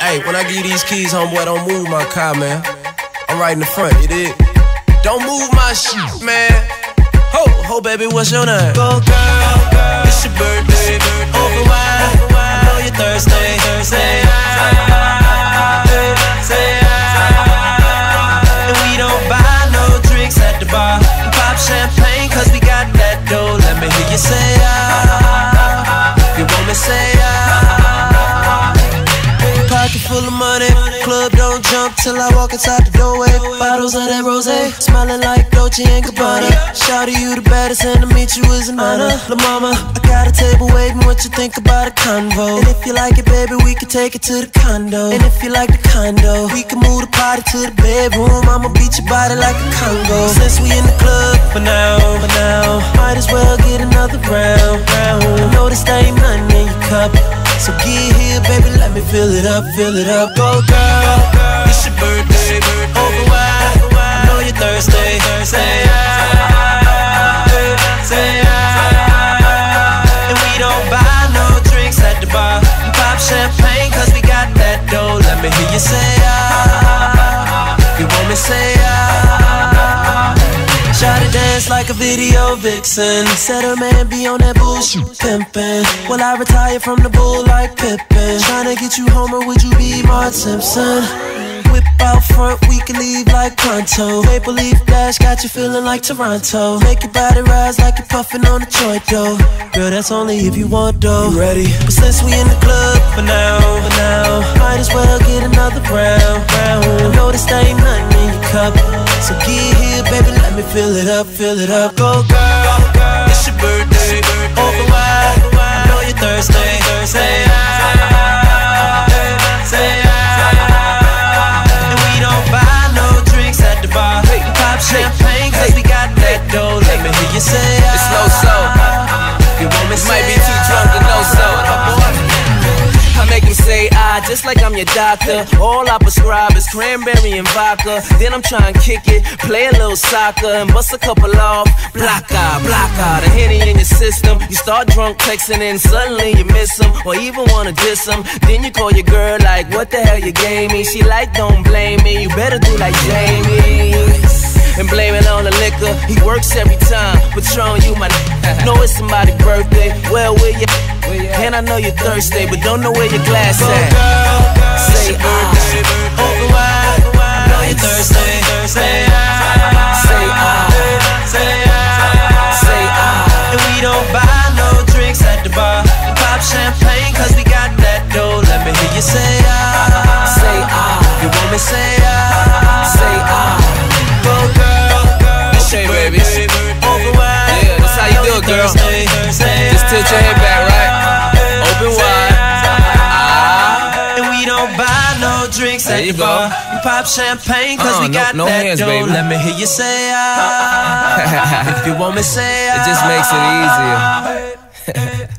Hey, when I give you these keys, homeboy, don't move my car, man. I'm right in the front, you dig? Don't move my shit, man. Ho, ho, baby, what's your name? Go girl, it's your birthday. Club don't jump till I walk inside the doorway. Bottles of that rose, smelling like Dolce and Gabbana. Shout to you the baddest, and to meet you is an honor. La mama, I got a table waiting. What you think about a convo? And if you like it, baby, we can take it to the condo. And if you like the condo, we can move the party to the bedroom. I'ma beat your body like a conga. Since we in the club for now, for now, might as well get another round, round. Notice there ain't nothing baby, fill it up, fill it up. Go girl, it's your birthday. Over wide, I know you're thirsty. Say I, say I. And we don't buy no drinks at the bar. Pop champagne cause we got that dough. Let me hear you say ah. You want me say ah. Try to dance like a video vixen. Said her man be on that bullshit pimpin'. Will I retire from the bull like Pippen? Tryna get you home or would you be Mark Simpson? Whip out front, we can leave like pronto. Maple leaf dash got you feeling like Toronto. Make your body rise like you're puffin' on a joint though. Girl, that's only if you want though. You ready? But since we in the club for now, for now, might as well get another round, round. I notice there ain't nothing in your cup, so get here, baby, let me fill it up, fill it up. Go girl, just like I'm your doctor. All I prescribe is cranberry and vodka. Then I'm trying to kick it, play a little soccer, and bust a couple off. Block out, block out, a henny in your system. You start drunk texting, and suddenly you miss him, or even wanna diss him. Then you call your girl like, What the hell you gave me? She like, Don't blame me. You better do like Jamie and blame it on the liquor. He works every time. Patron, you my know it's somebody's birthday. Well, where you? And I know you're thirsty, but don't know where your glass Go at. girl, Say ah. birthday, over wide, I know you're thirsty. Say I, Say ah. say I, Say ah. and we don't buy no drinks at the bar. We pop champagne 'cause we got that dough. Let me hear you say ah, Say ah. You want me say ah, Say ah. Go girl, your baby. over wide. Yeah, that's how you do it, girl. Just tilt your head back, drinks There at you the go. bar. We pop champagne cause Uh-uh, we no- got no that hands, dough. baby. Let me hear you say ah. if you want me say ah. It just makes it easier.